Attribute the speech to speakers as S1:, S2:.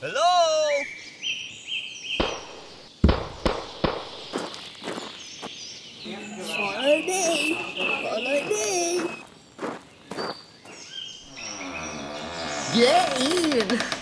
S1: Hello?
S2: Follow me. Follow me. Get in.